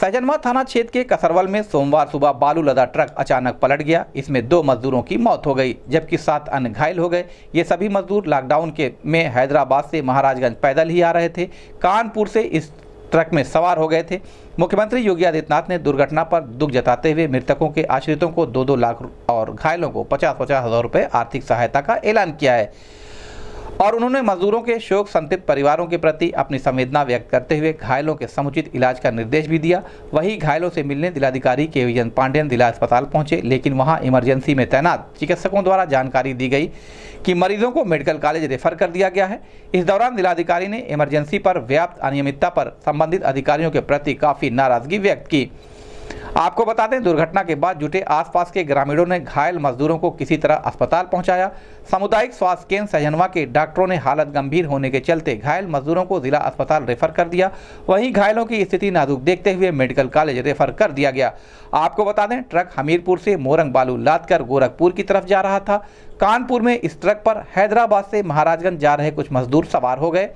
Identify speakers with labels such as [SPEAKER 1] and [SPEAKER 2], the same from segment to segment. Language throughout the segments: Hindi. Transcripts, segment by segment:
[SPEAKER 1] सैजनवा थाना क्षेत्र के कसरवल में सोमवार सुबह बालू लदा ट्रक अचानक पलट गया। इसमें दो मजदूरों की मौत हो गई, जबकि सात अन्य घायल हो गए। ये सभी मजदूर लॉकडाउन के में हैदराबाद से महाराजगंज पैदल ही आ रहे थे। कानपुर से इस ट्रक में सवार हो गए थे। मुख्यमंत्री योगी आदित्यनाथ ने दुर्घटना पर दुख जताते हुए मृतकों के आश्रितों को दो दो लाख और घायलों को पचास पचास हज़ार रुपये आर्थिक सहायता का ऐलान किया है। और उन्होंने मजदूरों के शोक संतप्त परिवारों के प्रति अपनी संवेदना व्यक्त करते हुए घायलों के समुचित इलाज का निर्देश भी दिया। वहीं घायलों से मिलने जिलाधिकारी के विजन पांडेयन जिला अस्पताल पहुँचे, लेकिन वहाँ इमरजेंसी में तैनात चिकित्सकों द्वारा जानकारी दी गई कि मरीजों को मेडिकल कॉलेज रेफर कर दिया गया है। इस दौरान जिलाधिकारी ने इमरजेंसी पर व्याप्त अनियमितता पर संबंधित अधिकारियों के प्रति काफ़ी नाराज़गी व्यक्त की। आपको बता दें, दुर्घटना के बाद जुटे आसपास के ग्रामीणों ने घायल मजदूरों को किसी तरह अस्पताल पहुँचाया। सामुदायिक स्वास्थ्य केंद्र सहजनवा के डॉक्टरों ने हालत गंभीर होने के चलते घायल मजदूरों को जिला अस्पताल रेफर कर दिया। वहीं घायलों की स्थिति नाजुक देखते हुए मेडिकल कॉलेज रेफर कर दिया गया। आपको बता दें, ट्रक हमीरपुर से मोरंग बालू लाद कर गोरखपुर की तरफ़ जा रहा था। कानपुर में इस ट्रक पर हैदराबाद से महाराजगंज जा रहे कुछ मजदूर सवार हो गए।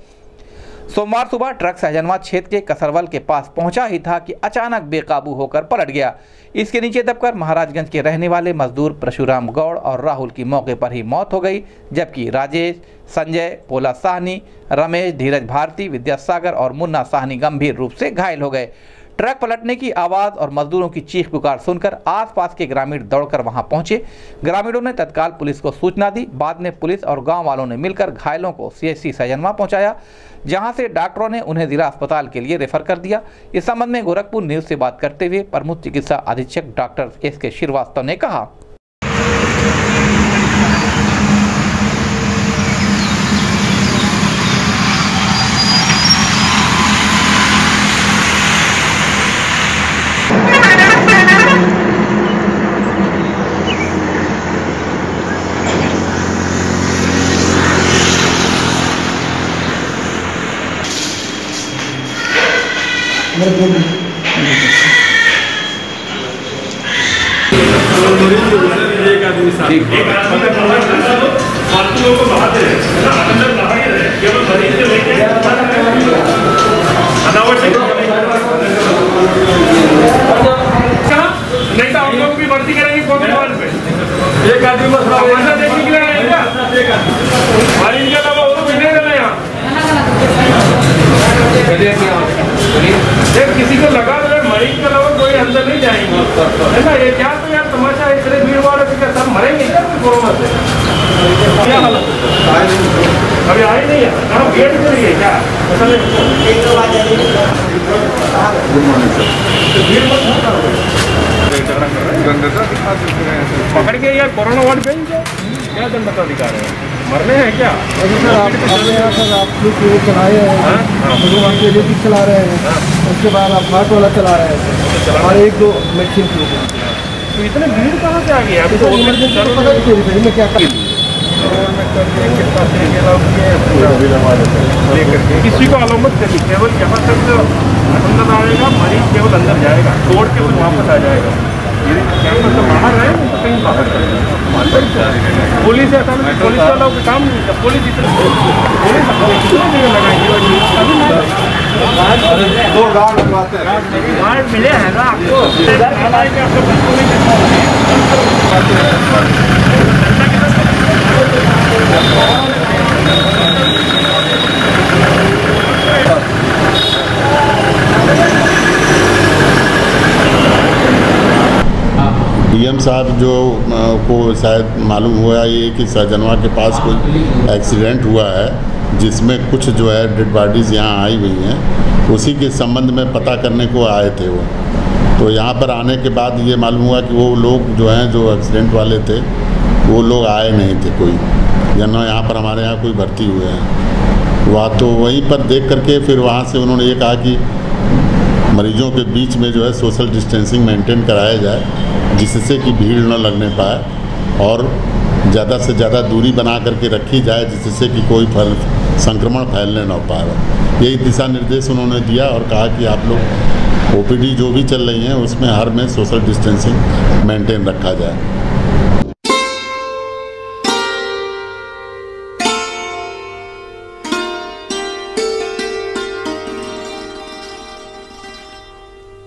[SPEAKER 1] सोमवार सुबह ट्रक सहजनवा क्षेत्र के कसरवल के पास पहुँचा ही था कि अचानक बेकाबू होकर पलट गया। इसके नीचे दबकर महाराजगंज के रहने वाले मजदूर परशुराम गौड़ और राहुल की मौके पर ही मौत हो गई, जबकि राजेश, संजय, पोला साहनी, रमेश, धीरज भारती, विद्यासागर और मुन्ना साहनी गंभीर रूप से घायल हो गए। ट्रक पलटने की आवाज़ और मजदूरों की चीख पुकार सुनकर आसपास के ग्रामीण दौड़कर वहाँ पहुँचे। ग्रामीणों ने तत्काल पुलिस को सूचना दी। बाद में पुलिस और गाँव वालों ने मिलकर घायलों को सीएचसी सजनवा पहुँचाया, जहाँ से डॉक्टरों ने उन्हें जिला अस्पताल के लिए रेफर कर दिया। इस संबंध में गोरखपुर न्यूज़ से बात करते हुए प्रमुख चिकित्सा अधीक्षक डॉक्टर एस के श्रीवास्तव ने कहा
[SPEAKER 2] एक आदमी साथ एक आदमी फालतू लोगों को बहाते रहे है ना अंदर बाहर ही रहे केवल मरीज़ से लेके अनावश्यक कहाँ? नहीं तो हम लोग भी भर्ती करेंगे कोविड वार्ड पे एक आदमी बस तमाशा देखने के लिए आए क्या और इनके अलावा और मिलेगा ना यहाँ देख किसी को लगा तो मरीज़ के अलावा कोई अंदर नहीं जाएँगे है ना ये क्या तो यार तमाशा है इतने भीड़ वाले से क्या सब मरेंगे क्या अभी आए नहीं है कहाँ वेट करिए क्या ऐसा पकड़ के यार कोरोना वार्ड दो क्या दंडाधिकार है मरने हैं क्या
[SPEAKER 3] सर आप अपने यहाँ सर आप चलाए हैं। भगवान के लिए चला रहे हैं उसके बाद आप हार्ट वाला चला रहे हैं और एक दो मेडिसिन की
[SPEAKER 2] तो इतने भीड़ कहाँ से आ गई अभी तो
[SPEAKER 3] में क्या
[SPEAKER 2] किसी को अलाउ मत करिए केवल यहाँ तक अंदर आएगा मरीज़ केवल अंदर जाएगा। छोड़ के फिर वापस आ जाएगा। तो बाहर तो कहीं बाहर? पुलिस ऐसा पुलिस वालों का काम नहीं पुलिस इतना पुलिस लगाएँगे
[SPEAKER 3] दो गाँव लगवाते हैं
[SPEAKER 2] गार्ड मिले हैं ना आपको
[SPEAKER 4] डीएम साहब जो को शायद मालूम हुआ ये कि सहजनवा के पास कोई एक्सीडेंट हुआ है जिसमें कुछ जो है डेड बॉडीज़ यहाँ आई हुई हैं, उसी के संबंध में पता करने को आए थे वो। तो यहाँ पर आने के बाद ये मालूम हुआ कि वो लोग जो हैं, जो एक्सीडेंट वाले थे, वो लोग आए नहीं थे कोई। या जनो यहाँ पर हमारे यहाँ कोई भर्ती हुए हैं। वहाँ तो वहीं पर देख करके फिर वहाँ से उन्होंने ये कहा कि मरीजों के बीच में जो है सोशल डिस्टेंसिंग मेंटेन कराया जाए, जिससे कि भीड़ न लगने पाए और ज़्यादा से ज़्यादा दूरी बना करके रखी जाए, जिससे कि कोई फल संक्रमण फैलने न पाए यही दिशा निर्देश उन्होंने दिया और कहा कि आप लोग ओपीडी जो भी चल रही हैं, उसमें हर में सोशल डिस्टेंसिंग मेंटेन रखा जाए।